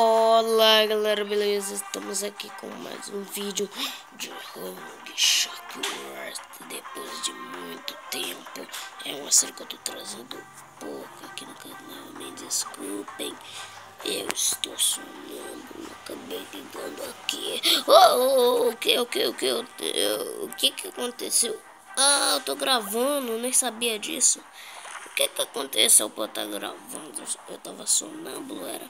Olá galera, beleza? Estamos aqui com mais um vídeo de Hang Shock Wars Depois de muito tempo É uma série que eu tô trazendo pouco aqui no canal Me desculpem Eu estou sonâmbulo Acabei ligando aqui oh, O que, o que, o que O que que aconteceu? Ah, eu tô gravando, nem sabia disso que que aconteceu eu estar gravando? Eu tava sonâmbulo, era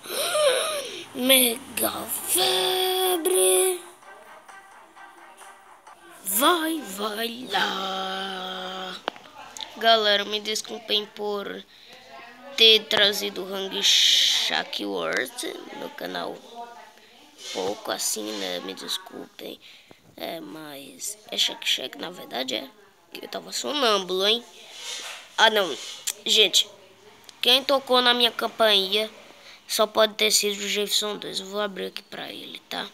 mega febre. Vai, vai lá. Galera, me desculpem por ter trazido o Hang Shack World no canal. Pouco assim, né? Me desculpem. É, mas é Shack Shack, na verdade é. Eu tava sonâmbulo, hein? Ah, não. Gente, quem tocou na minha campainha só pode ter sido o Jefferson 2. Eu vou abrir aqui pra ele, tá?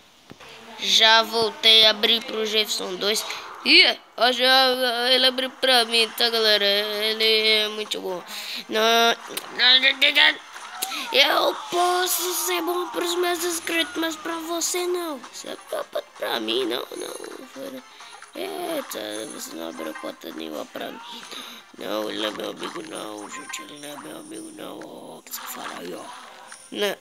Já voltei a abrir pro Jefferson 2. Ih, já ele abriu pra mim, tá, galera? Ele é muito bom. Não, eu posso ser bom pros meus inscritos, mas pra você não. Você é pra, pra mim, não, não. Eita, você não abriu porta nenhuma pra mim. Não, ele não é meu amigo não, gente. Ele não é meu amigo não. Ó, que safado aí, ó. Não.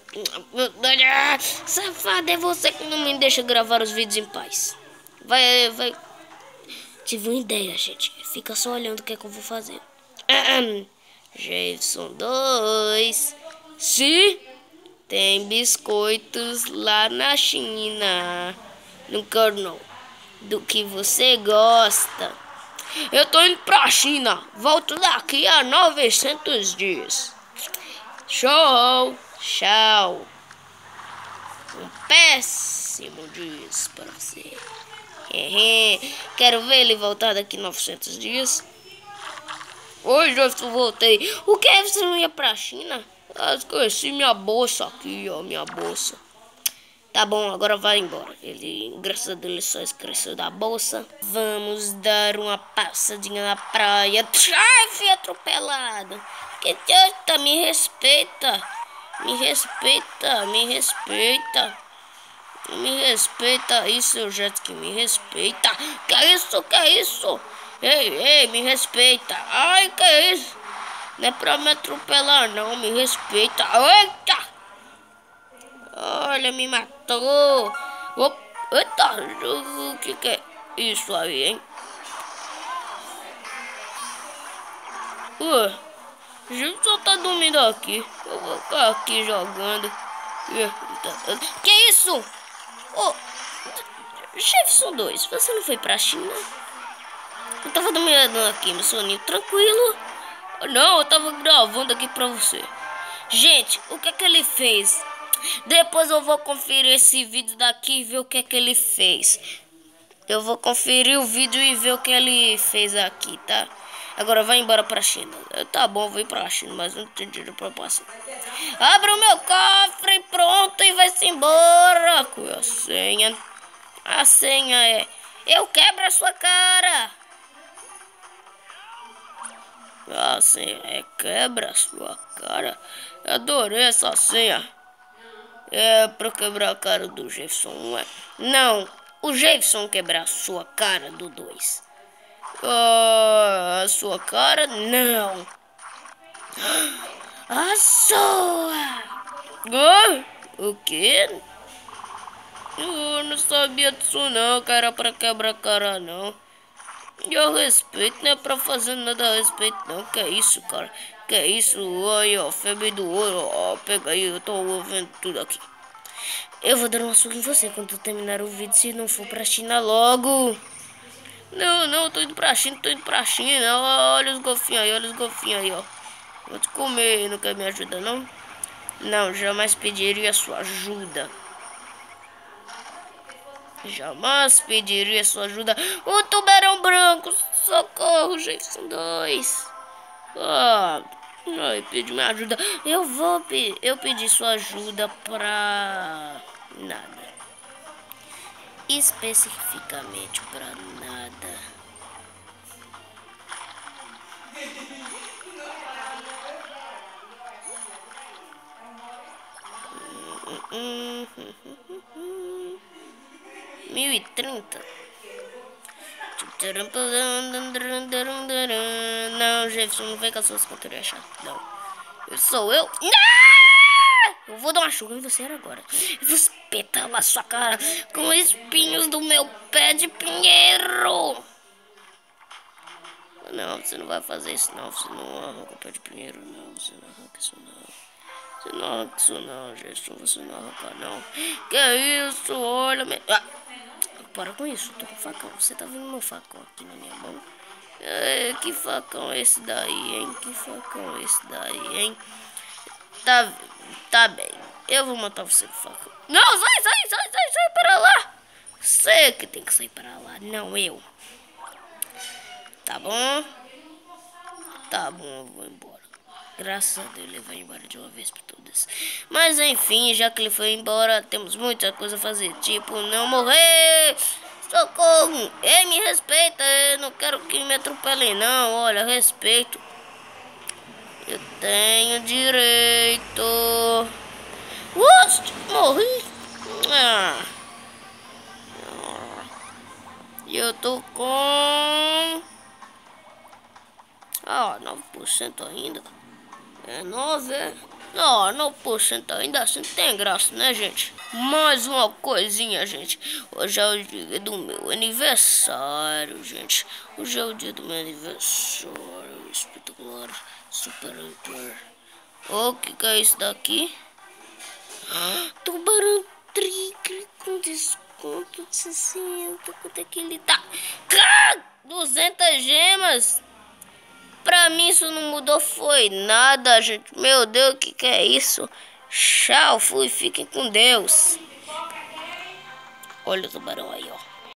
Safado, é você que não me deixa gravar os vídeos em paz. Vai, vai. Tive uma ideia, gente. Fica só olhando o que é que eu vou fazer. Jefferson 2. Sim, tem biscoitos lá na China. Não quero não do que você gosta. Eu tô indo pra China. Volto daqui a 900 dias. Show! Tchau! Um péssimo dia para você. Quero ver ele voltar daqui 900 dias. Hoje eu voltei. O que? Você não ia pra China? Eu esqueci minha bolsa aqui, ó. Minha bolsa. Tá bom, agora vai embora. Ele, graças a Deus, só esqueceu da bolsa. Vamos dar uma passadinha na praia. Ai, fui atropelado. Que tenta, me respeita. Me respeita, me respeita. Me respeita isso, jet que me respeita. Que é isso, que é isso? Ei, ei, me respeita. Ai, que é isso? Não é pra me atropelar, não. Me respeita. Eita! Olha, me matou. Opa, eita, o que, que é isso aí, hein? Ué, a gente só tá dormindo aqui. Eu vou ficar aqui jogando. Que isso? Oh, Jefferson 2, você não foi pra China? Eu tava dormindo aqui, meu soninho tranquilo. Não, eu tava gravando aqui pra você. Gente, o que é que ele fez? Depois eu vou conferir esse vídeo daqui e ver o que é que ele fez. Eu vou conferir o vídeo e ver o que ele fez aqui, tá? Agora vai embora pra China. Tá bom, vou ir pra China, mas não tenho dinheiro pra passar. Abre o meu cofre, pronto, e vai-se embora. Com a senha. A senha é... Eu quebro a sua cara. A senha é quebra a sua cara. adorei essa senha. É pra quebrar a cara do Jefferson, é? Não, o Jefferson quebrar a sua cara do 2. Ah, a sua cara? Não. A sua! Ah, o quê? Eu não sabia disso não, cara, pra quebrar cara não. Eu respeito, não é pra fazer nada a respeito não. Que é isso, cara? Que é isso? Aí, ó, febre do ouro, ó, pega aí, eu tô ouvindo tudo aqui. Eu vou dar um açúcar em você quando terminar o vídeo, se não for pra China logo. Não, não, tô indo pra China, tô indo pra China. Olha os golfinhos aí, olha os golfinhos aí, ó. Vou te comer, não quer me ajudar, não? Não, jamais pediria sua ajuda. Jamais pediria sua ajuda. O tubarão branco, socorro, Jason 2. Ah, ai, pedi minha ajuda. Eu vou, eu pedi sua ajuda pra nada. Especificamente pra nada. Mil e trinta. Não, Jefferson, não vem com as suas cantorias chatas. Não. Eu sou eu. Não! Eu vou dar uma chuva em você agora. Eu vou espetar na sua cara com espinhos do meu pé de pinheiro. Não, você não vai fazer isso não. Você não arranca o pé de pinheiro, não. Você não arranca isso não. Você não arranca isso não, Jefferson. Você não arranca não. Que isso? Olha... Me... Ah. Para com isso, tô com facão. Você tá vendo meu facão aqui na minha mão? Que facão é esse daí, hein? Que facão é esse daí, hein? Tá, tá bem. Eu vou matar você com facão. Não, sai, sai, sai, sai, sai para lá. Você que tem que sair para lá, não eu. Tá bom? Tá bom, eu vou embora. Graças a Deus ele vai embora de uma vez por todas. Mas enfim, já que ele foi embora, temos muita coisa a fazer. Tipo, não morrer! Socorro! Ei, me respeita! Eu não quero que me atropelem, não. Olha, respeito. Eu tenho direito. Ust, morri! Ah. Eu tô com... Ah, 9% ainda. É 9, é? Não, 9% ainda assim tem graça, né, gente? Mais uma coisinha, gente. Hoje é o dia do meu aniversário, gente. Hoje é o dia do meu aniversário. Espetacular, super hiper. O que, que é isso daqui? Ah, tubarão trigre com desconto de 60. Quanto é que ele tá? 200 gemas! Pra mim isso não mudou foi nada, gente. Meu Deus, o que, que é isso? Tchau, fui, fiquem com Deus. Olha o tubarão aí, ó.